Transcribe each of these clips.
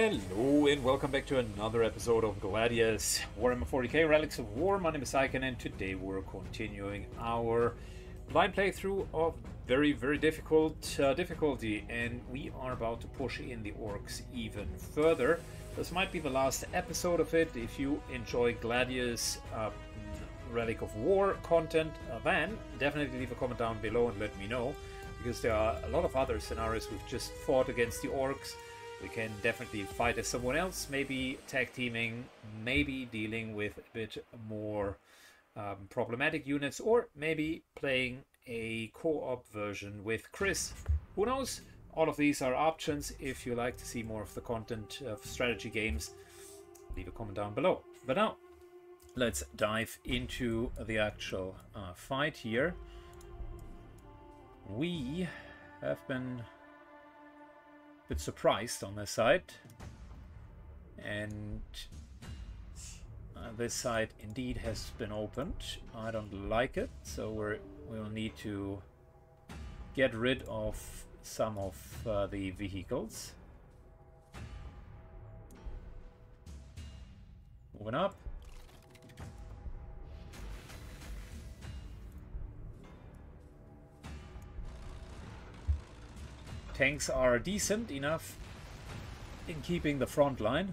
Hello and welcome back to another episode of Gladius Warhammer 40k Relics of War. My name is Syken and today we're continuing our blind playthrough of very very difficult uh, difficulty and we are about to push in the orcs even further. This might be the last episode of it. If you enjoy Gladius uh, Relic of War content, uh, then definitely leave a comment down below and let me know because there are a lot of other scenarios we've just fought against the orcs we can definitely fight as someone else, maybe tag teaming, maybe dealing with a bit more um, problematic units, or maybe playing a co-op version with Chris. Who knows? All of these are options. If you like to see more of the content of strategy games, leave a comment down below. But now, let's dive into the actual uh, fight here. We have been bit surprised on this side. And uh, this side indeed has been opened. I don't like it, so we're, we'll need to get rid of some of uh, the vehicles. Moving up. Tanks are decent enough in keeping the front line.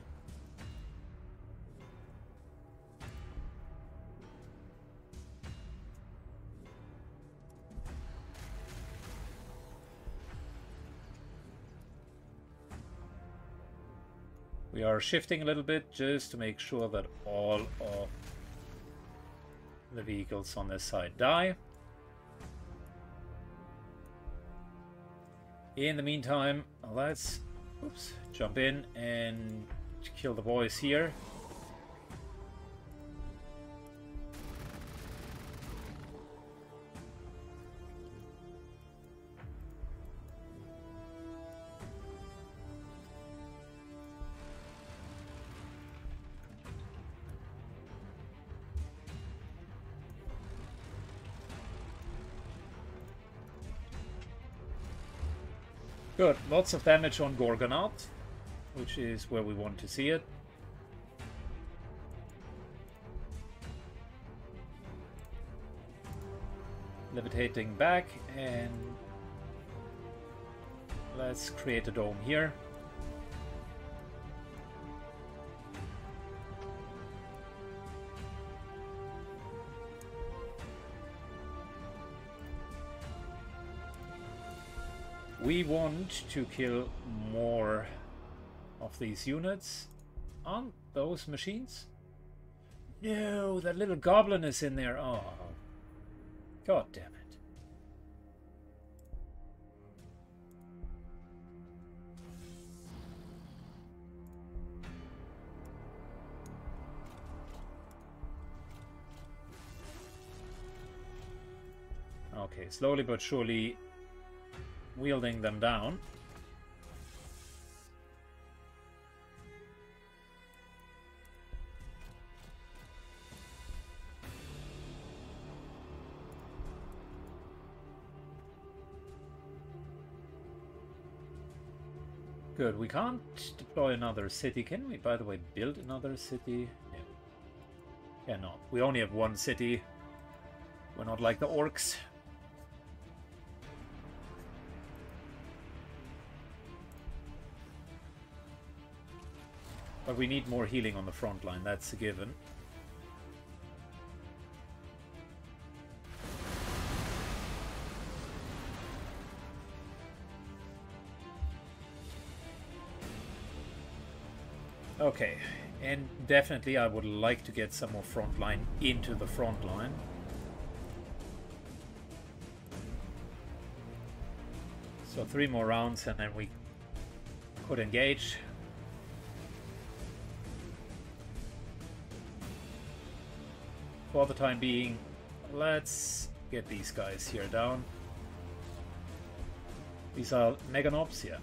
We are shifting a little bit just to make sure that all of the vehicles on this side die. In the meantime, let's oops, jump in and kill the boys here. Good. Lots of damage on Gorkanaut, which is where we want to see it. Levitating back and let's create a dome here. We want to kill more of these units. on those machines? No, that little goblin is in there. Oh, god damn it. Okay, slowly but surely wielding them down. Good, we can't deploy another city, can we? By the way, build another city? No. Cannot. We only have one city. We're not like the orcs. But we need more healing on the front line, that's a given. Okay, and definitely I would like to get some more front line into the front line. So three more rounds and then we could engage. For the time being, let's get these guys here down. These are Meganobs, yeah.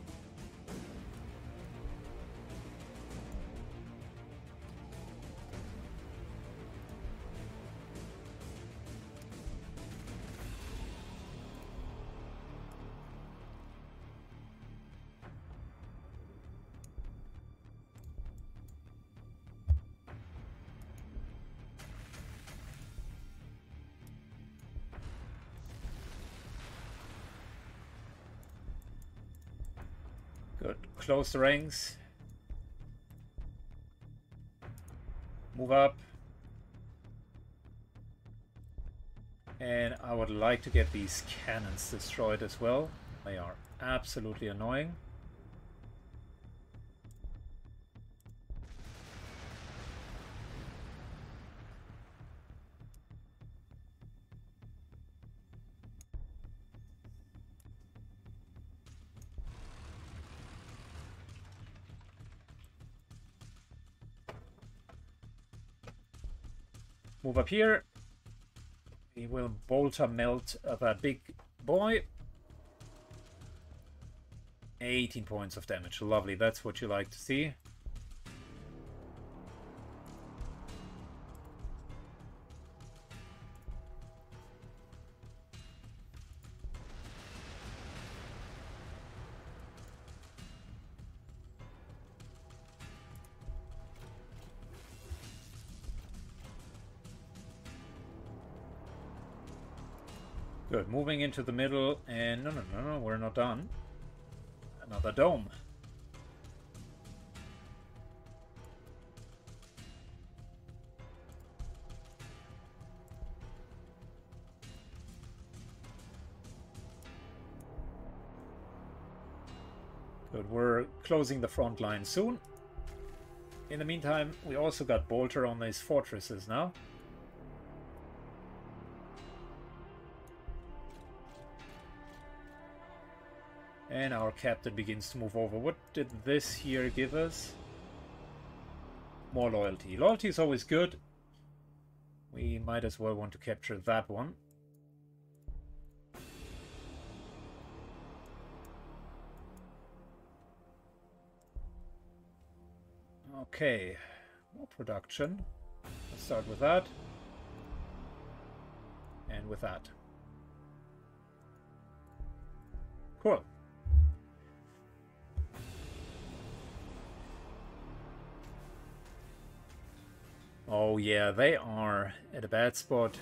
Close the ranks. Move up. And I would like to get these cannons destroyed as well. They are absolutely annoying. Move up here. We will bolt bolter melt of a big boy. 18 points of damage. Lovely, that's what you like to see. Good, moving into the middle, and no, no, no, no, we're not done. Another dome. Good, we're closing the front line soon. In the meantime, we also got Bolter on these fortresses now. And our captain begins to move over. What did this here give us? More loyalty. Loyalty is always good. We might as well want to capture that one. Okay, more production. Let's start with that. And with that. Cool. Oh yeah, they are at a bad spot.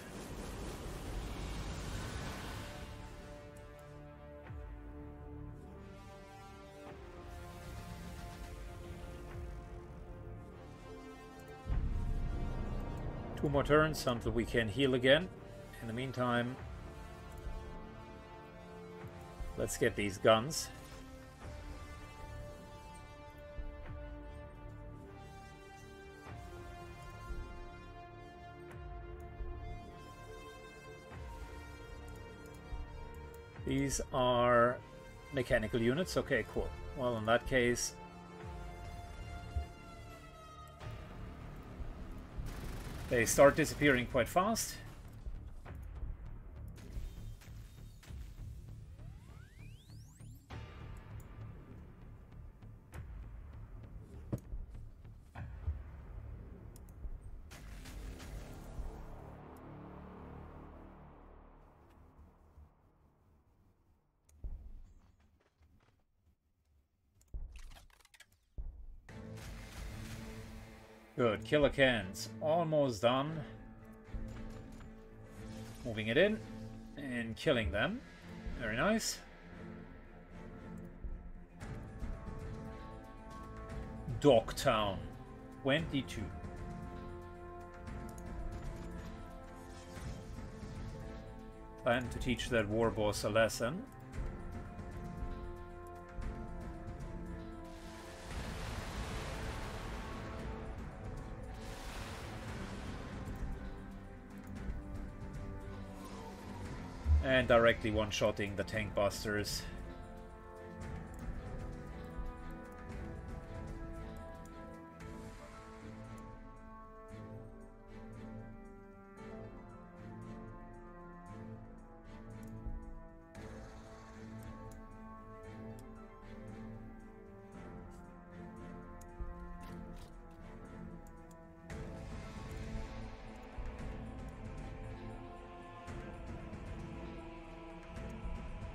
Two more turns until we can heal again. In the meantime, let's get these guns. These are mechanical units. Okay, cool. Well, in that case... They start disappearing quite fast. Killa Kans. Almost done. Moving it in. And killing them. Very nice. Dogtown. 22. Plan to teach that war boss a lesson. Directly one-shotting the tank busters.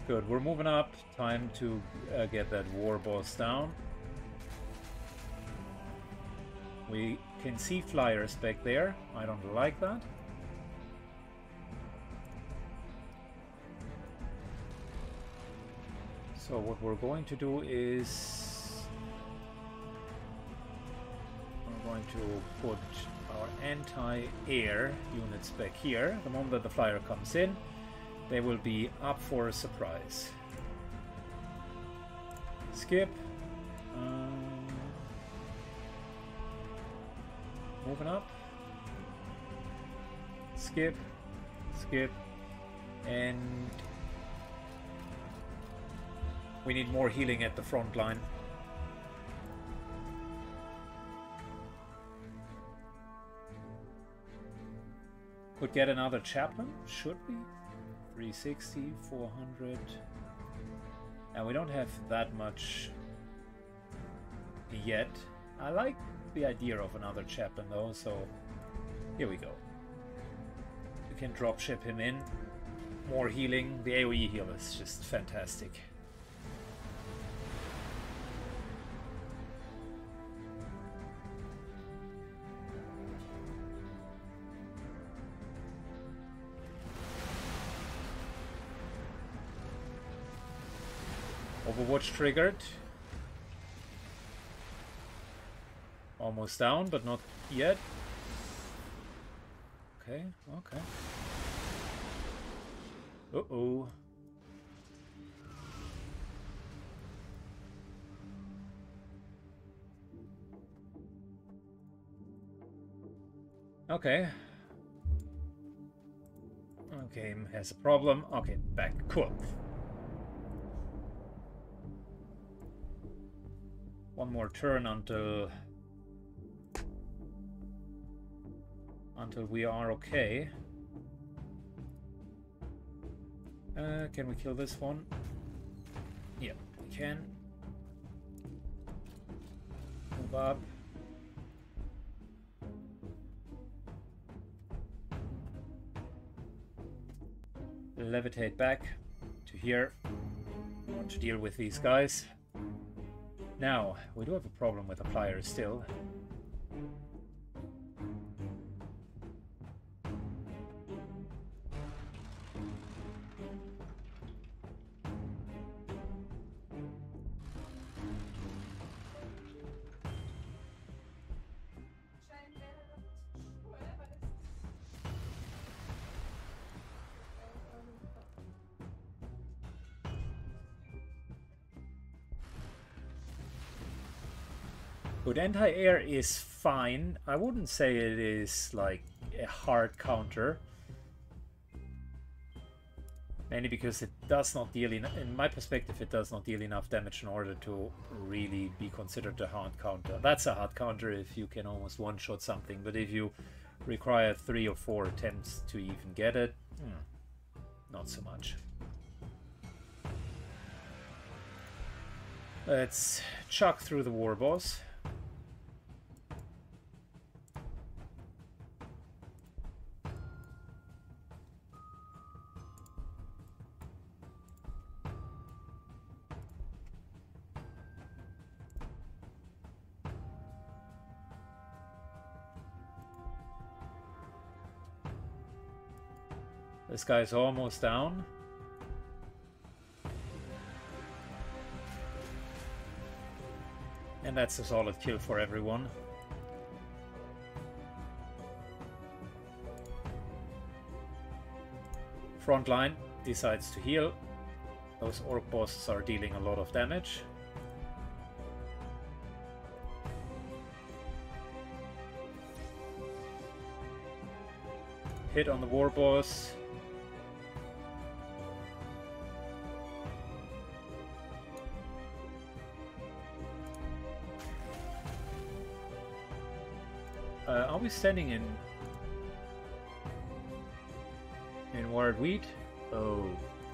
Good, we're moving up. Time to uh, get that war boss down. We can see flyers back there. I don't like that. So what we're going to do is we're going to put our anti-air units back here. The moment that the flyer comes in, they will be up for a surprise. Skip. Um, moving up. Skip. Skip. And we need more healing at the front line. Could get another chaplain, should we? 360, 400. And we don't have that much yet. I like the idea of another chaplain though, so here we go. You can drop ship him in. More healing. The AoE heal is just fantastic. Overwatch triggered. Almost down, but not yet. Okay, okay. Uh-oh. Okay. Game has a problem. Okay, back. Cool. One more turn until until we are okay. Uh, can we kill this one? Yeah, we can. Move up. Levitate back to here. want to deal with these guys. Now, we do have a problem with the pliers still. Good anti-air is fine. I wouldn't say it is like a hard counter. Mainly because it does not deal, in, in my perspective, it does not deal enough damage in order to really be considered a hard counter. That's a hard counter if you can almost one-shot something, but if you require three or four attempts to even get it, hmm, not so much. Let's chuck through the war boss. This guy's almost down. And that's a solid kill for everyone. Frontline decides to heal. Those orc bosses are dealing a lot of damage. Hit on the war boss. Are we standing in... In wire weed? Oh,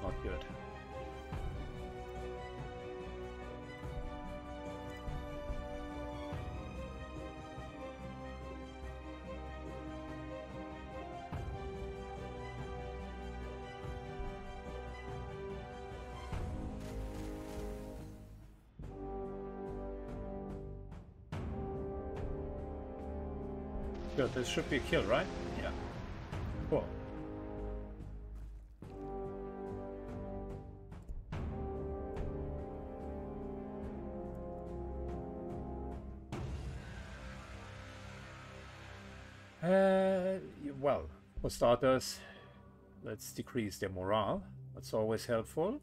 not good. This should be a kill, right? Yeah. Cool. Uh, well, for starters, let's decrease their morale. That's always helpful.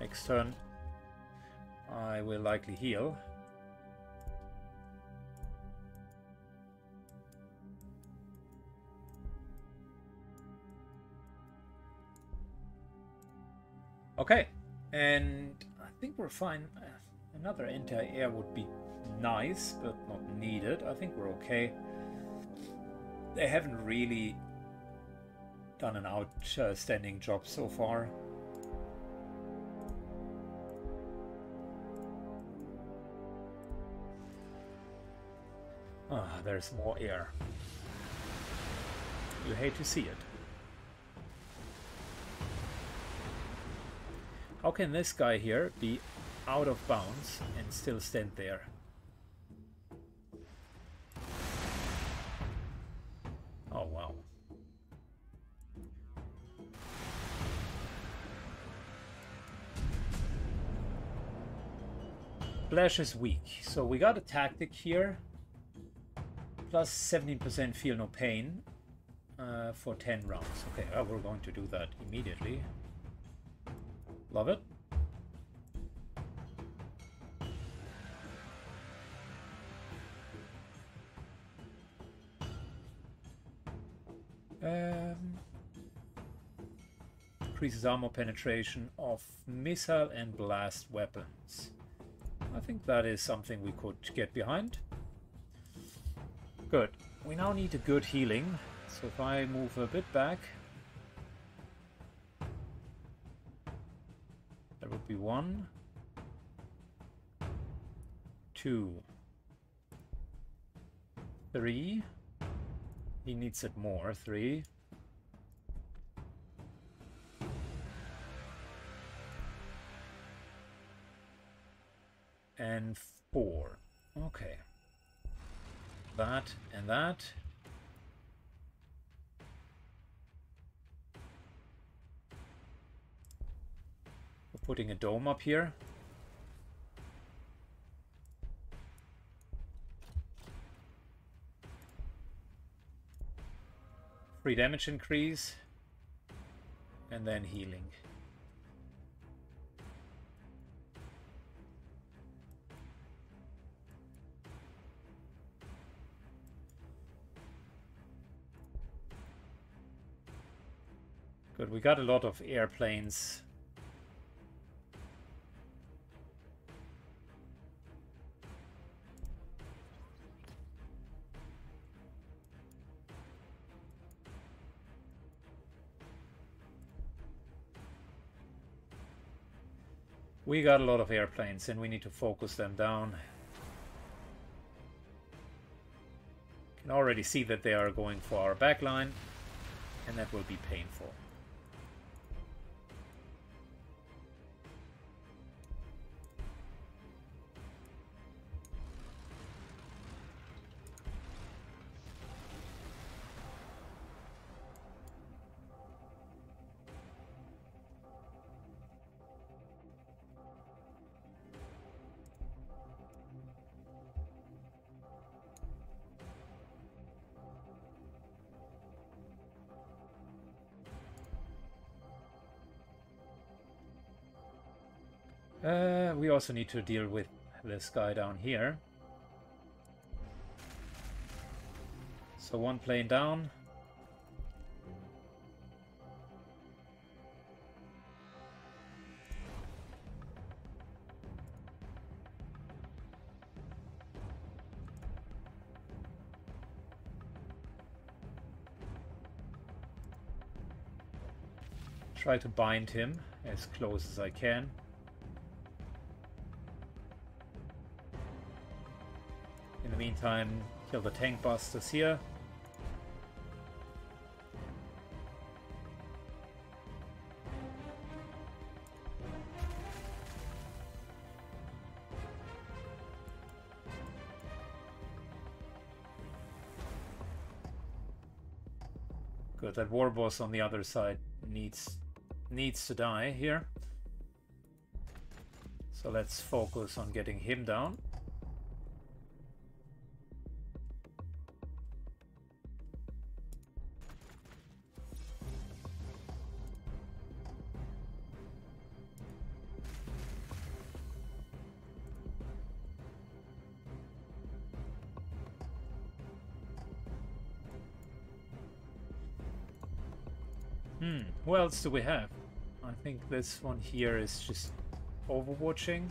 Next turn, I will likely heal. Okay, and I think we're fine. Another anti-air would be nice, but not needed. I think we're okay. They haven't really done an outstanding job so far. Ah, there's more air. You hate to see it. How can this guy here be out of bounds and still stand there? Oh, wow. Flesh is weak, so we got a tactic here. Plus 17% feel no pain uh, for 10 rounds. Okay, well, we're going to do that immediately. Love it. Um, increases armor penetration of missile and blast weapons. I think that is something we could get behind. Good. We now need a good healing. So if I move a bit back, one, two, three. He needs it more, three. And four. Okay. That and that. Putting a dome up here. Free damage increase. And then healing. Good, we got a lot of airplanes We got a lot of airplanes and we need to focus them down. Can already see that they are going for our backline and that will be painful. Also need to deal with this guy down here. So one plane down. Try to bind him as close as I can. Meantime, kill the tank busters here. Good, that war boss on the other side needs needs to die here. So let's focus on getting him down. Else do we have? I think this one here is just overwatching.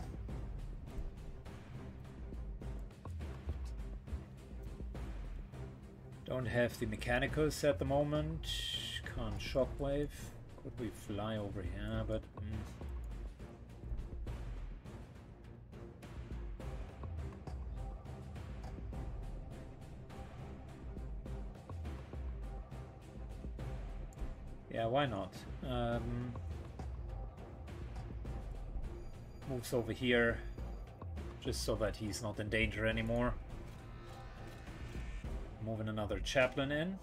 Don't have the Mechanicus at the moment. Can't Shockwave. Could we fly over here, but... over here, just so that he's not in danger anymore. Moving another chaplain in.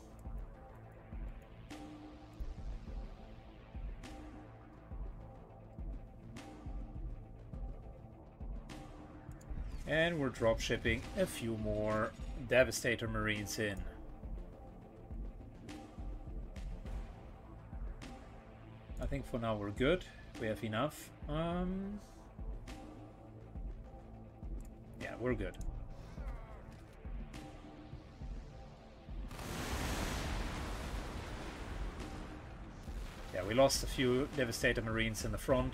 And we're dropshipping a few more Devastator Marines in. I think for now we're good. We have enough. Um, we're good. Yeah, we lost a few Devastator Marines in the front.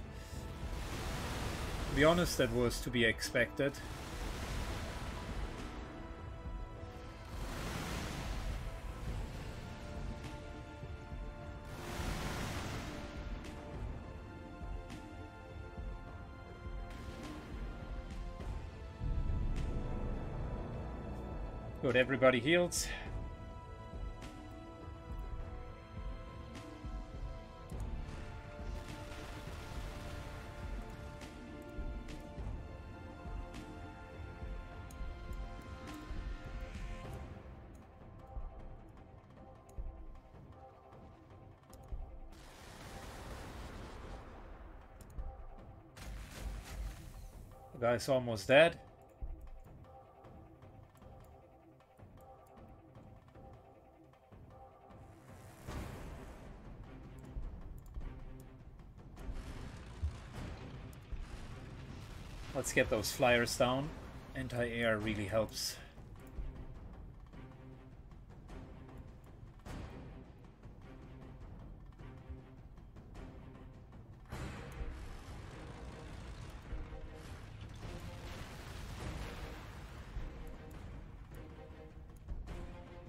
To be honest, that was to be expected. Good, everybody heals. The guy's almost dead. Let's get those flyers down. Anti-air really helps.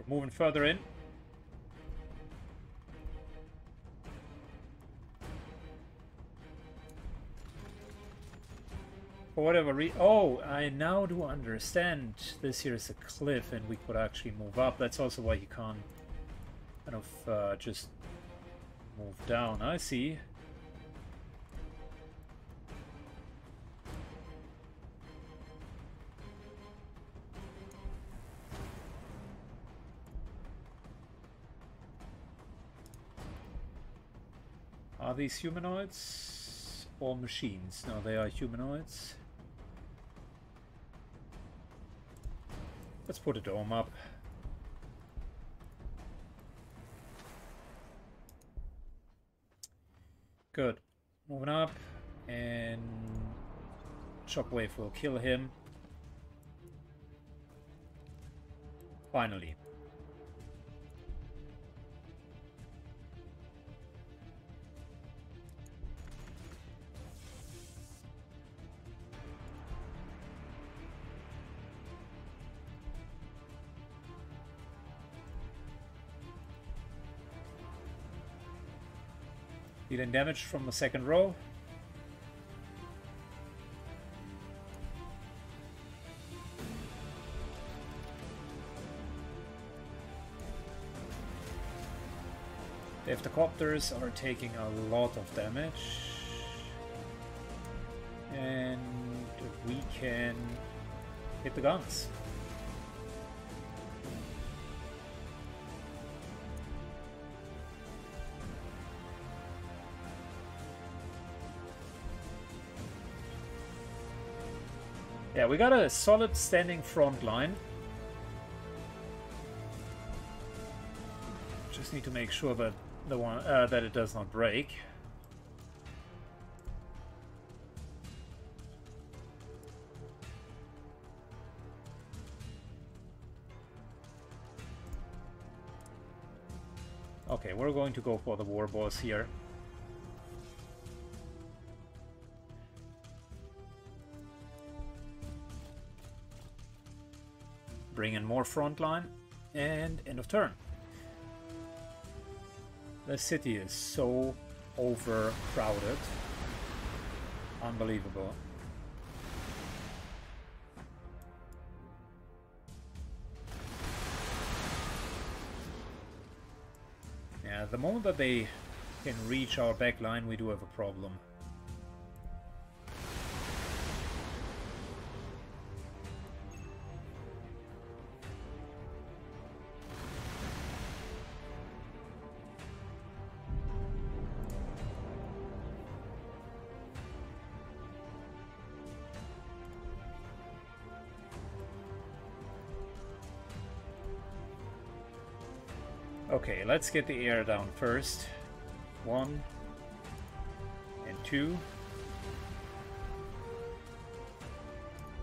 We're moving further in. Whatever Oh, I now do understand. This here is a cliff and we could actually move up. That's also why you can't kind of uh, just move down. I see. Are these humanoids or machines? No, they are humanoids. Let's put a dome up. Good. Moving up, and Shockwave will kill him. Finally. Dealing damage from the second row. The Deffkoptas are taking a lot of damage. And we can hit the guns. Yeah, we got a solid standing front line. Just need to make sure that the one uh, that it does not break. Okay, we're going to go for the war boss here. Bring in more frontline and end of turn. The city is so overcrowded. Unbelievable. Yeah, the moment that they can reach our back line, we do have a problem. Let's get the air down first. One and two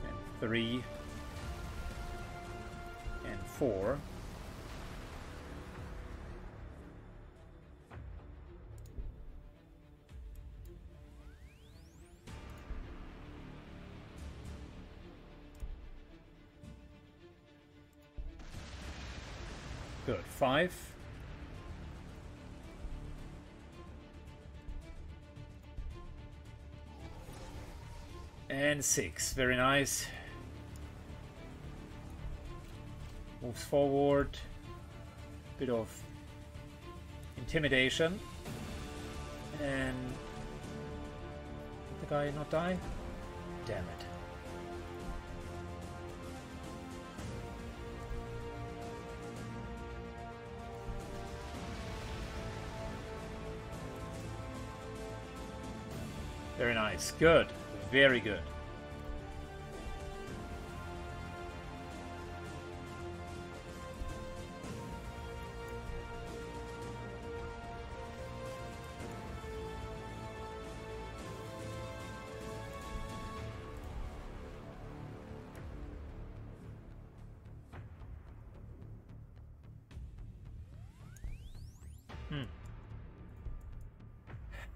and three and four. Good. Five. And six. Very nice. Moves forward. Bit of intimidation. And did the guy not die? Damn it. Very nice. Good. Very good.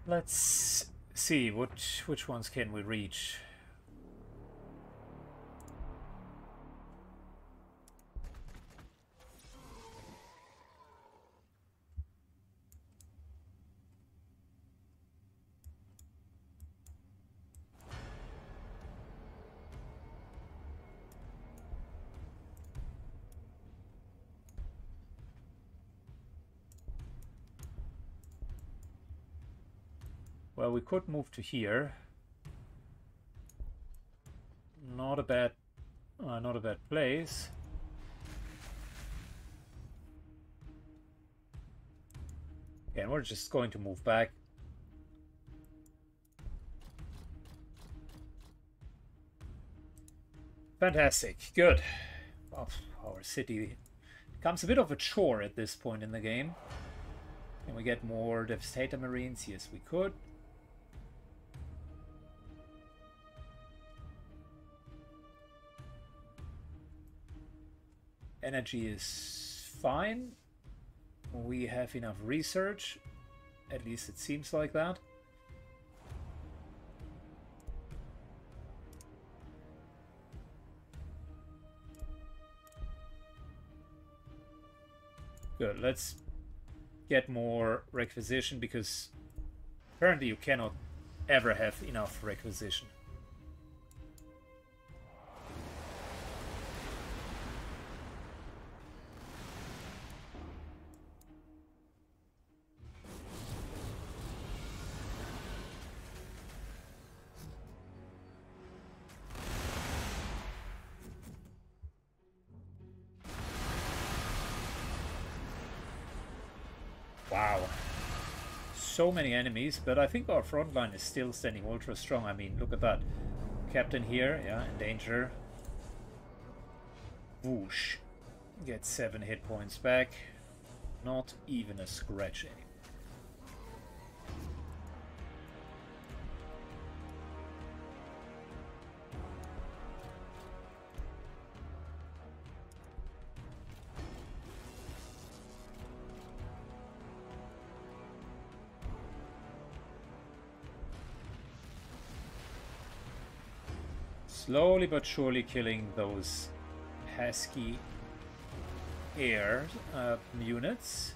Let's see which which ones can we reach. Could move to here. Not a bad, uh, not a bad place. Okay, and we're just going to move back. Fantastic, good. Oh, our city becomes a bit of a chore at this point in the game. Can we get more Devastator Marines? Yes, we could. Energy is fine. We have enough research. At least it seems like that. Good, let's get more requisition because apparently you cannot ever have enough requisition. Many enemies, but I think our front line is still standing ultra strong. I mean, look at that. Captain here, yeah, in danger. Whoosh. Get seven hit points back. Not even a scratch anymore. Slowly but surely killing those pesky air uh, units.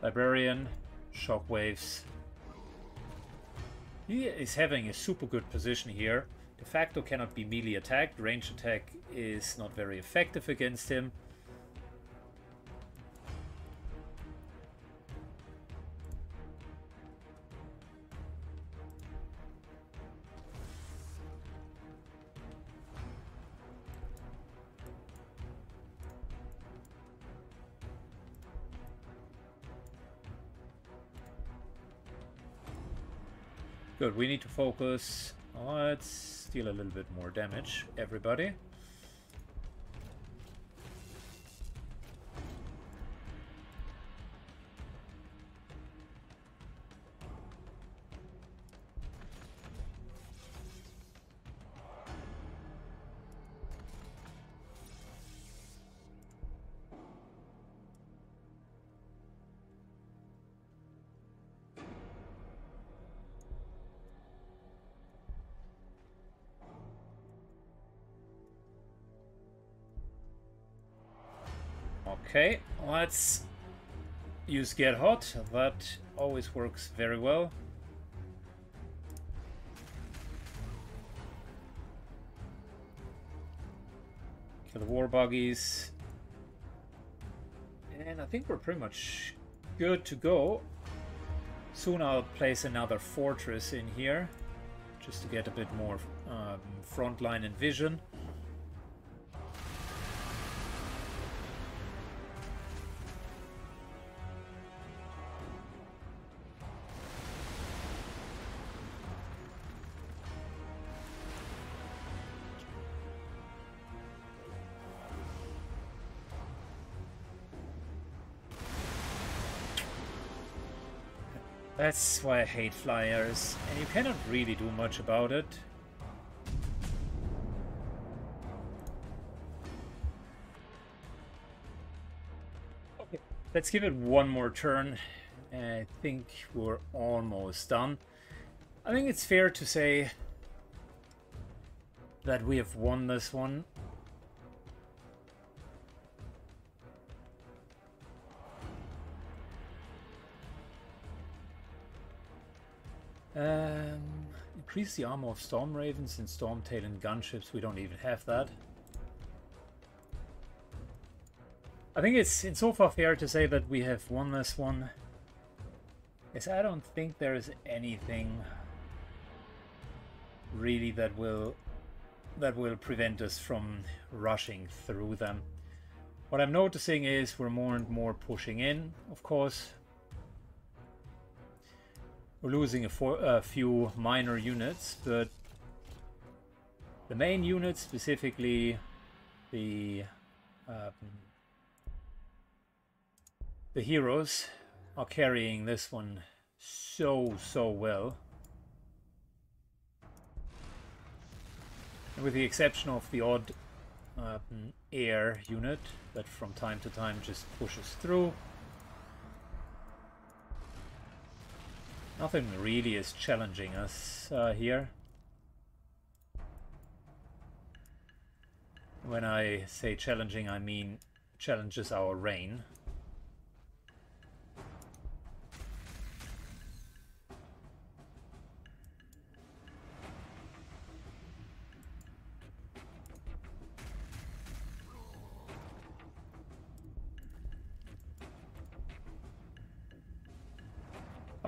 Librarian, shockwaves. He is having a super good position here. De facto cannot be melee attacked. Range attack is not very effective against him. We need to focus. Let's deal a little bit more damage, everybody. Okay, let's use Get Hot. That always works very well. Kill the war buggies. And I think we're pretty much good to go. Soon I'll place another fortress in here, just to get a bit more um, frontline and vision. That's why I hate flyers, and you cannot really do much about it. Okay, let's give it one more turn. I think we're almost done. I think it's fair to say that we have won this one. Increase the armor of Storm Ravens and Stormtalon gunships. We don't even have that. I think it's in so far fair to say that we have won this one. Yes, I don't think there is anything really that will that will prevent us from rushing through them. What I'm noticing is we're more and more pushing in, of course, we're losing a, a few minor units, but the main units, specifically the um, the heroes, are carrying this one so, so well. And with the exception of the odd um, air unit that from time to time just pushes through, Nothing really is challenging us uh, here. When I say challenging, I mean challenges our reign.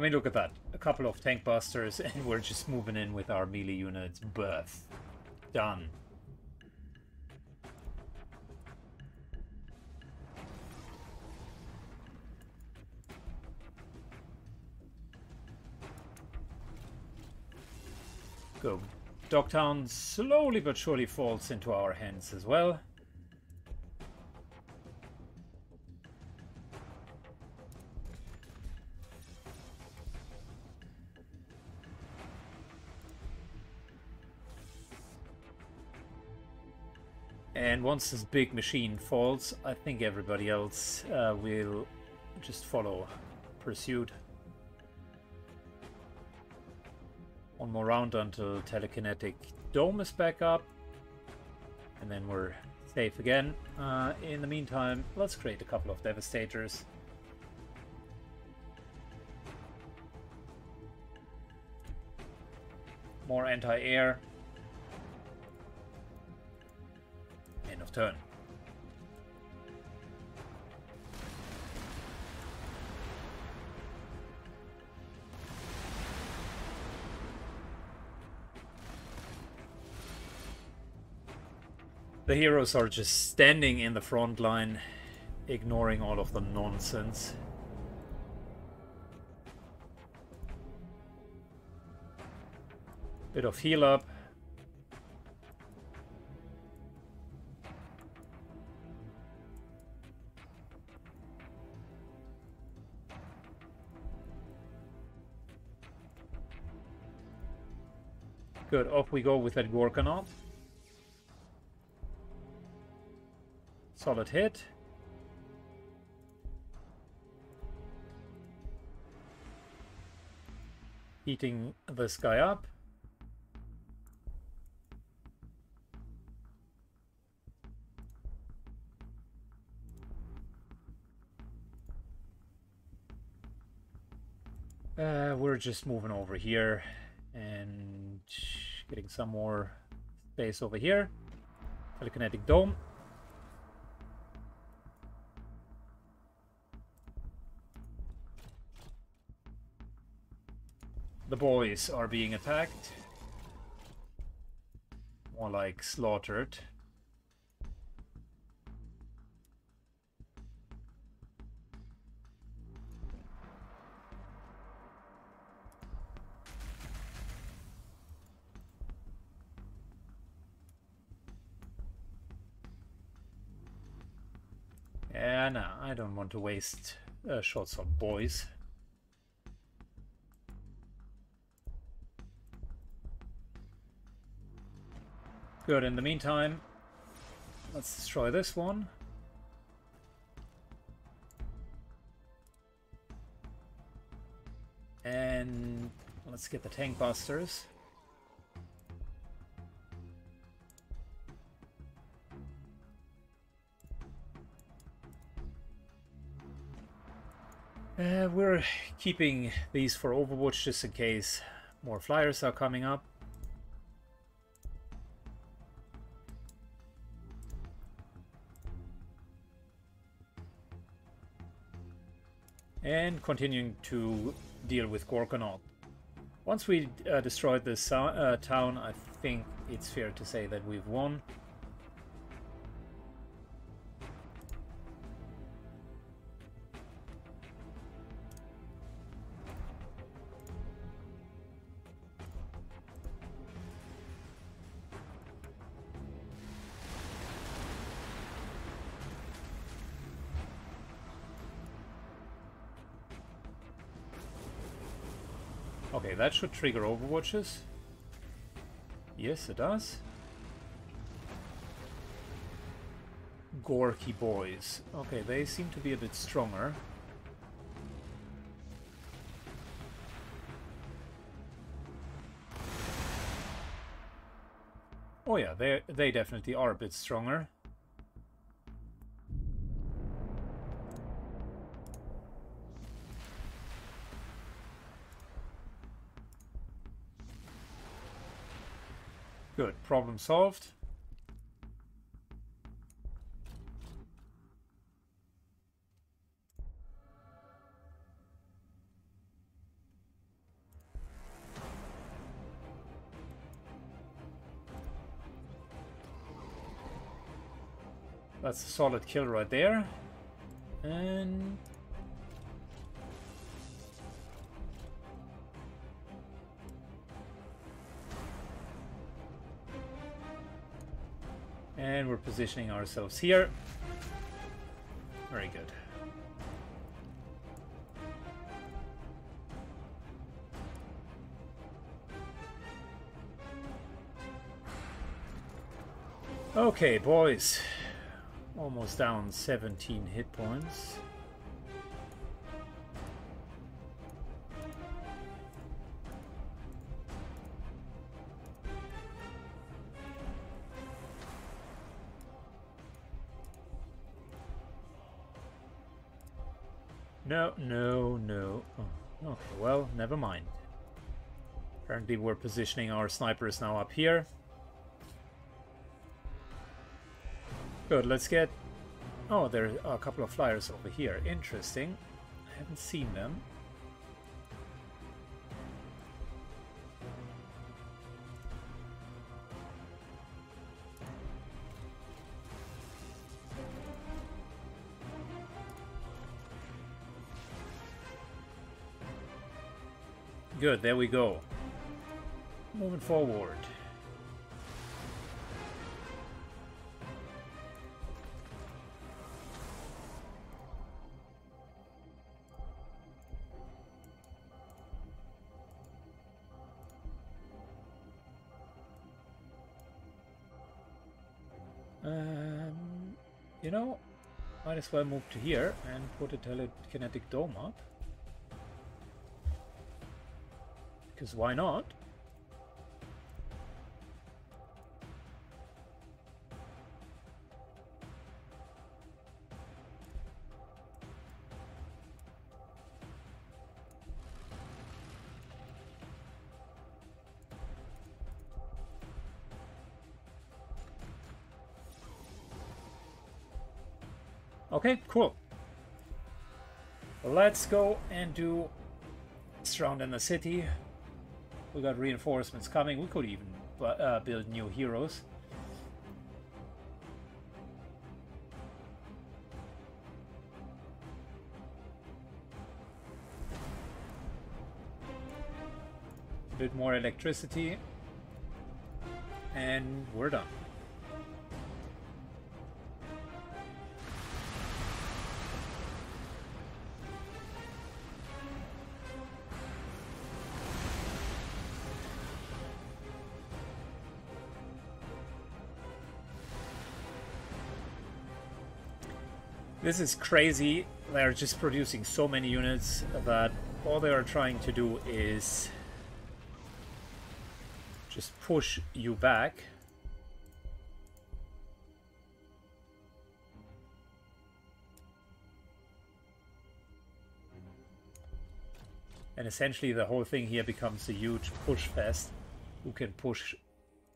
I mean, look at that. A couple of tank busters and we're just moving in with our melee units. Birth. Done. Go. Dogtown slowly but surely falls into our hands as well. And once this big machine falls, I think everybody else uh, will just follow pursuit. One more round until telekinetic dome is back up. And then we're safe again. Uh, in the meantime, let's create a couple of devastators. More anti-air. Turn. The heroes are just standing in the front line, ignoring all of the nonsense. Bit of heal up. Good, off we go with that Gorkanaut. Solid hit. Heating this guy up. Uh, we're just moving over here and getting some more space over here. Telekinetic dome. The boys are being attacked. More like slaughtered. Yeah, no, I don't want to waste uh, shots on boys. Good, in the meantime, let's destroy this one. And let's get the tank busters. Uh, we're keeping these for Overwatch just in case more flyers are coming up. and continuing to deal with Gorkanaut. Once we uh, destroyed this uh, town, I think it's fair to say that we've won. That should trigger overwatches. Yes, it does. Gorky boys. Okay, they seem to be a bit stronger. Oh yeah, they they definitely are a bit stronger. Good, problem solved. That's a solid kill right there. And And we're positioning ourselves here. Very good. Okay, boys. Almost down 17 hit points. No, no, no. Oh, okay, well, never mind. Apparently we're positioning our snipers now up here. Good, let's get... Oh, there are a couple of flyers over here. Interesting. I haven't seen them. Good, there we go. Moving forward. Um, you know, might as well move to here and put a telekinetic dome up. Because why not? Okay, cool. Let's go and do surround in the city. We got reinforcements coming. We could even uh, build new heroes. A bit more electricity. And we're done. This is crazy. They're just producing so many units that all they are trying to do is just push you back. And essentially the whole thing here becomes a huge push fest. Who can push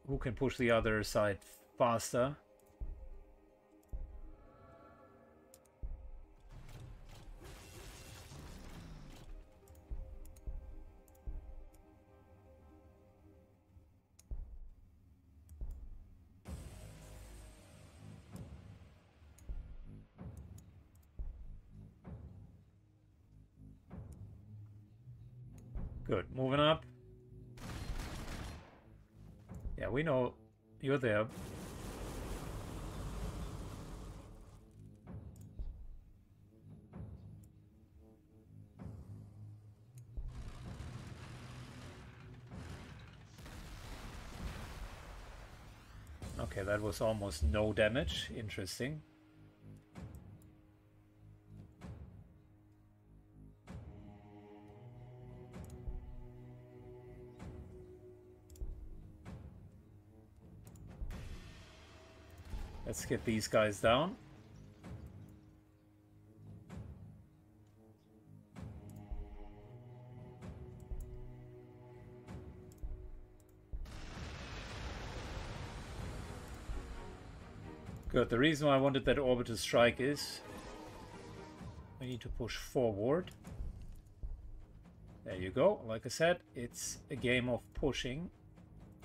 who can push the other side faster. You're there. Okay, that was almost no damage. Interesting. Let's get these guys down. Good. The reason why I wanted that orbital strike is we need to push forward. There you go. Like I said, it's a game of pushing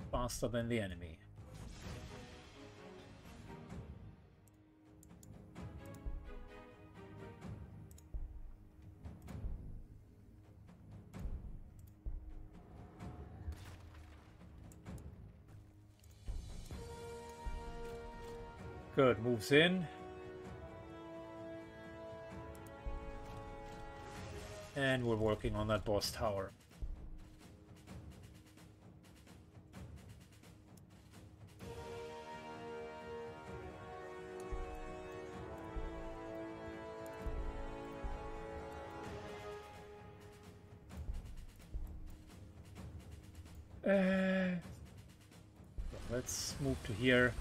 faster than the enemy. bird moves in. And we're working on that boss tower. Uh, let's move to here.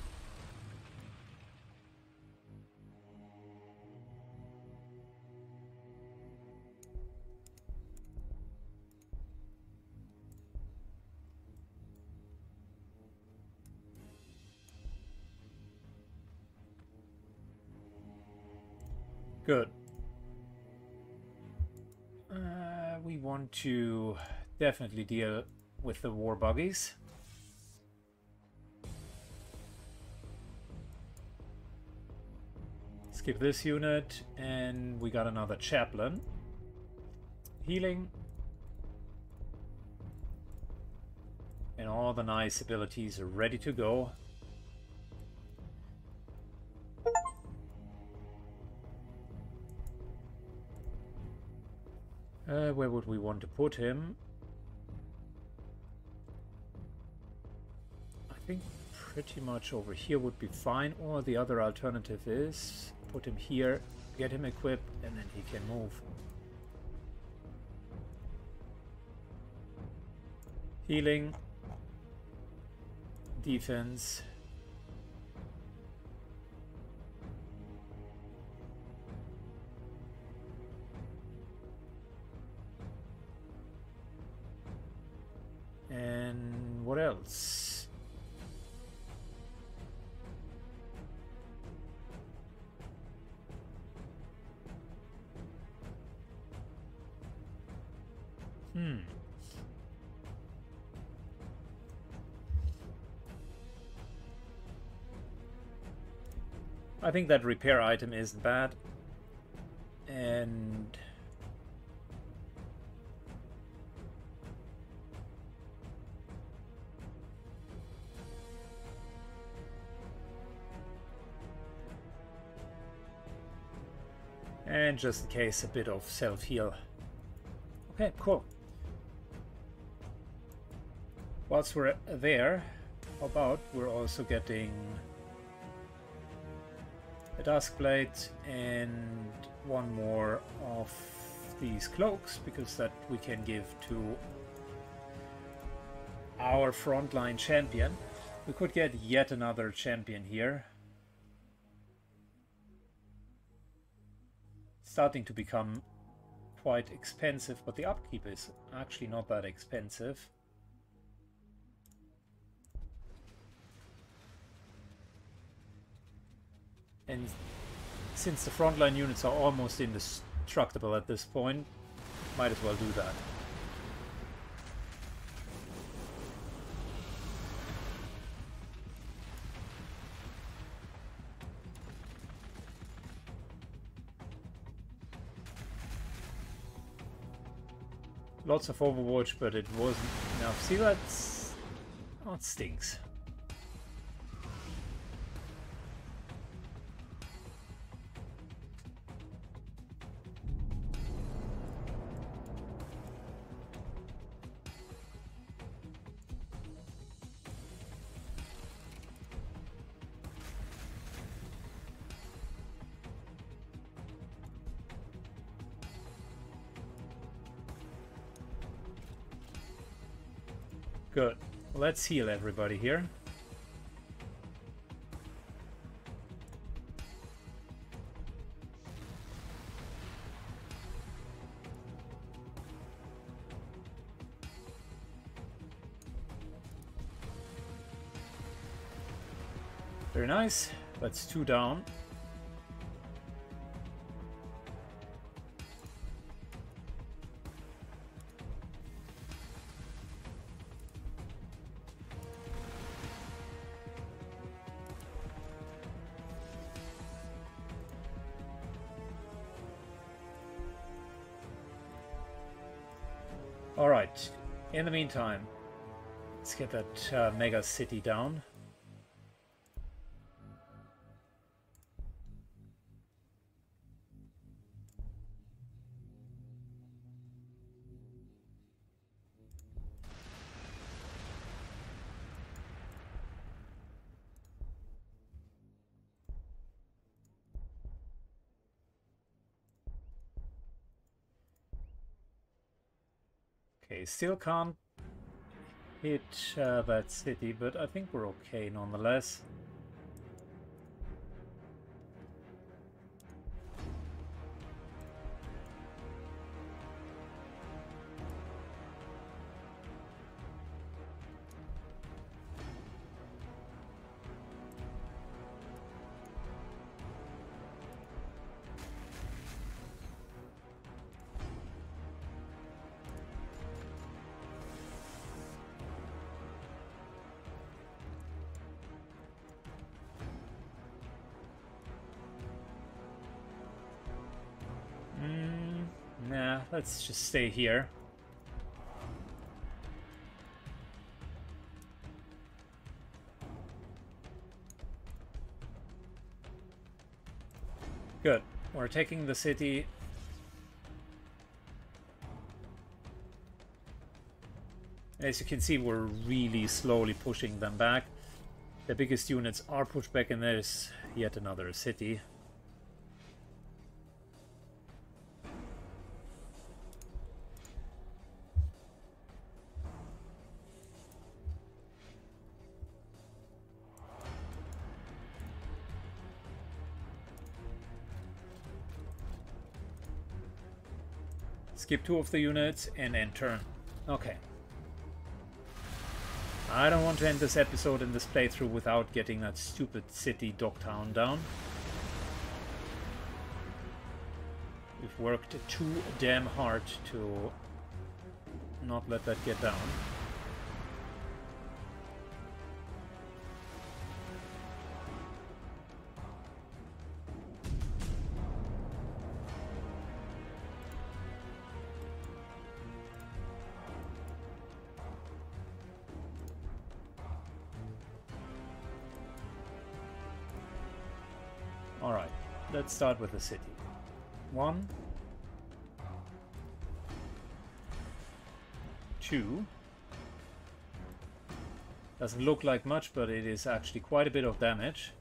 To definitely deal with the war buggies. Skip this unit, and we got another chaplain. Healing. And all the nice abilities are ready to go. Uh, where would we want to put him? I think pretty much over here would be fine, or the other alternative is put him here, get him equipped, and then he can move. Healing, defense, think that repair item isn't bad. And And just in case, a bit of self-heal. Okay, cool. Whilst we're there, about, we're also getting a Duskblade and one more of these cloaks, because that we can give to our frontline champion. We could get yet another champion here. starting to become quite expensive, but the upkeep is actually not that expensive. And since the frontline units are almost indestructible at this point, might as well do that. Lots of Overwatch, but it wasn't enough. See, that's... Oh, it stinks. Let's heal everybody here. Very nice. That's two down. Meantime, let's get that uh, mega city down. Okay, still can't hit uh, that city, but I think we're okay nonetheless. Let's just stay here. Good. We're taking the city. As you can see, we're really slowly pushing them back. The biggest units are pushed back and there's yet another city. Skip two of the units and end turn. Okay. I don't want to end this episode and this playthrough without getting that stupid city Dogtown down. We've worked too damn hard to not let that get down. Let's start with the city. One. Two. Doesn't look like much, but it is actually quite a bit of damage.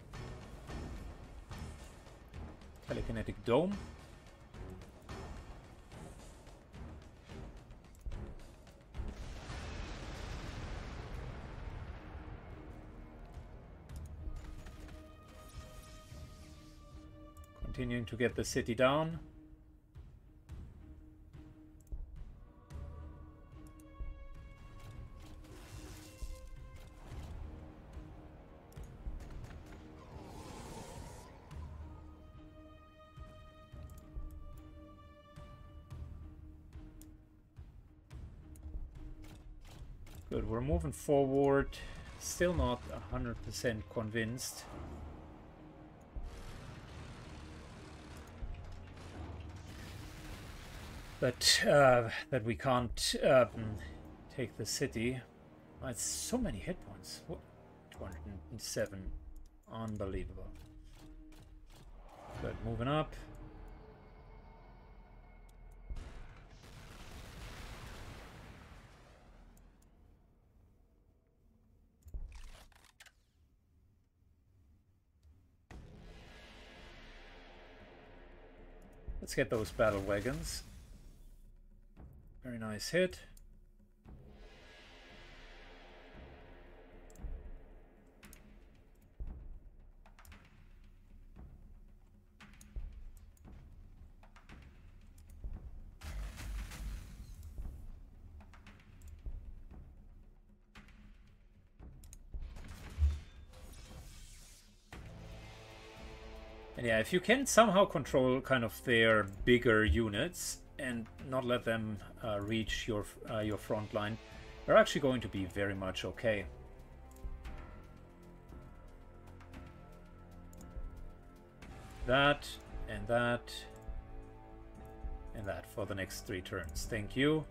Telekinetic Dome. To get the city down. Good, we're moving forward. Still not 100% convinced. That uh, that we can't um, take the city. It's so many hit points. What? 207. Unbelievable. Good, moving up. Let's get those battle wagons. Very nice hit. And yeah, if you can somehow control kind of their bigger units, and not let them uh, reach your uh, your front line, are actually going to be very much okay. That and that and that for the next three turns. Thank you.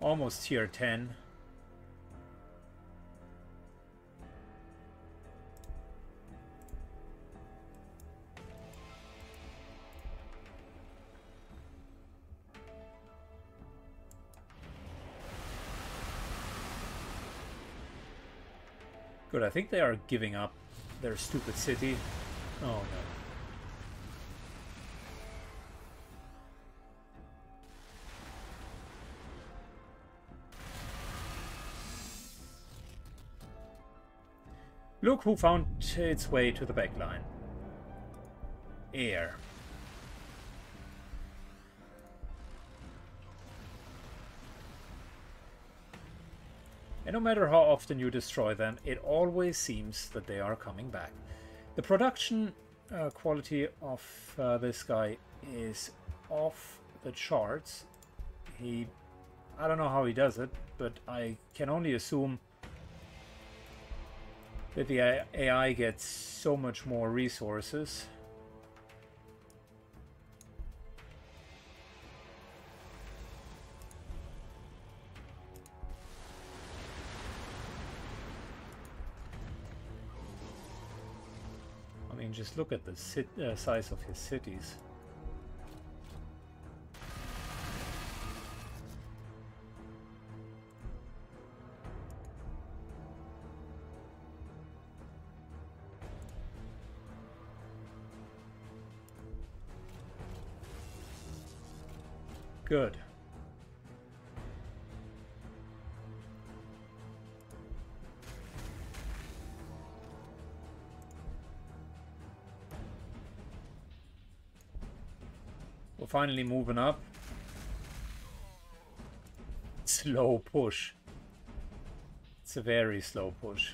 Almost tier 10. But I think they are giving up their stupid city. Oh no. Look who found its way to the backline. Air. And no matter how often you destroy them, it always seems that they are coming back. The production uh, quality of uh, this guy is off the charts. He, I don't know how he does it, but I can only assume that the AI gets so much more resources just look at the uh, size of his cities. Good. Finally moving up. Slow push. It's a very slow push.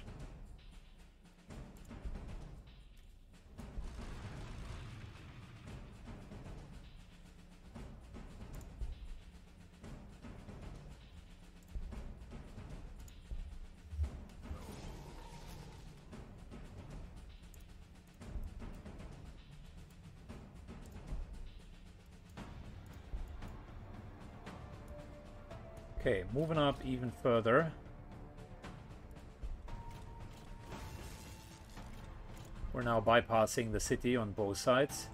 Even further. We're now bypassing the city on both sides.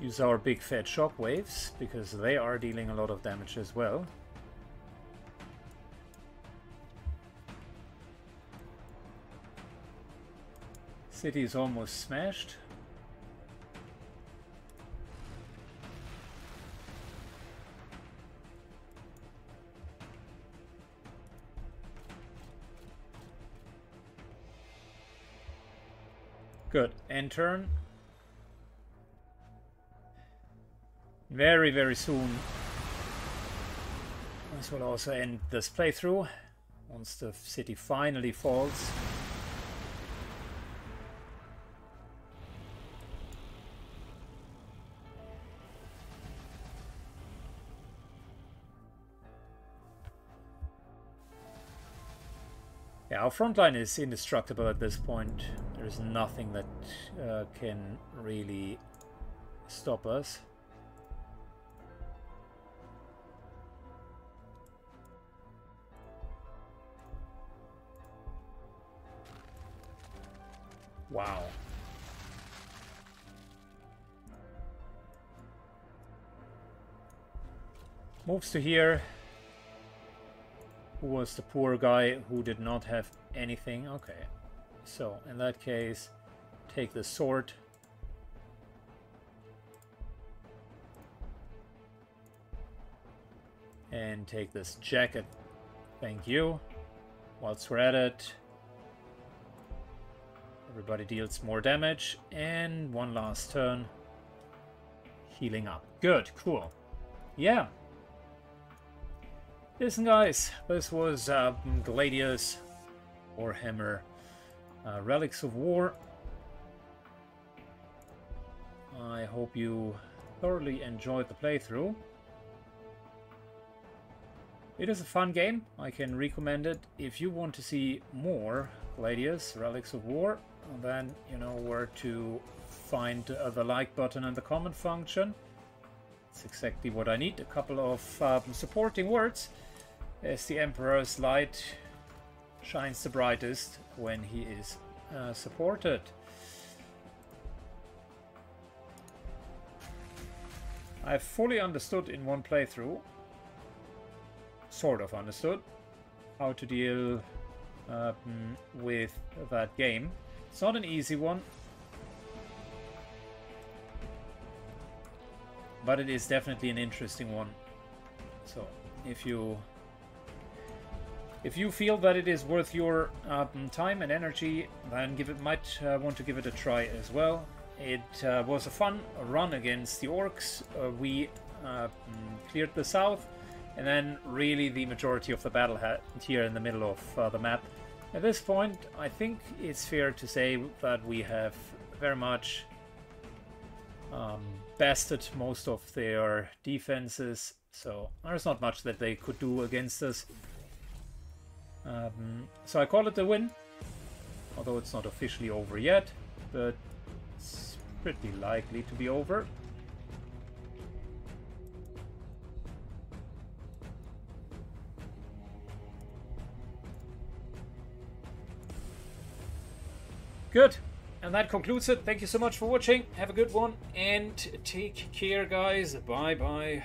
Use our big fat shockwaves because they are dealing a lot of damage as well. City is almost smashed. Good. End turn. Very, very soon. This will also end this playthrough. Once the city finally falls. Yeah, our front line is indestructible at this point. There's nothing that uh, can really stop us. Wow. Moves to here. Who was the poor guy who did not have anything? Okay. So, in that case, take the sword. And take this jacket. Thank you. Whilst we're at it, everybody deals more damage. And one last turn. Healing up. Good, cool. Yeah, Listen guys, this was uh, Gladius Warhammer uh, Relics of War. I hope you thoroughly enjoyed the playthrough. It is a fun game, I can recommend it. If you want to see more Gladius Relics of War, then you know where to find uh, the like button and the comment function. That's exactly what I need. A couple of um, supporting words. As the Emperor's light shines the brightest when he is uh, supported. I fully understood in one playthrough, sort of understood, how to deal um, with that game. It's not an easy one, but it is definitely an interesting one. So, if you if you feel that it is worth your um, time and energy, then give it might uh, want to give it a try as well. It uh, was a fun run against the orcs. Uh, we uh, cleared the south, and then really the majority of the battle here in the middle of uh, the map. At this point, I think it's fair to say that we have very much um, bested most of their defenses, so there's not much that they could do against us. Um, so I call it a win, although it's not officially over yet, but it's pretty likely to be over. Good. And that concludes it. Thank you so much for watching. Have a good one and take care, guys. Bye bye.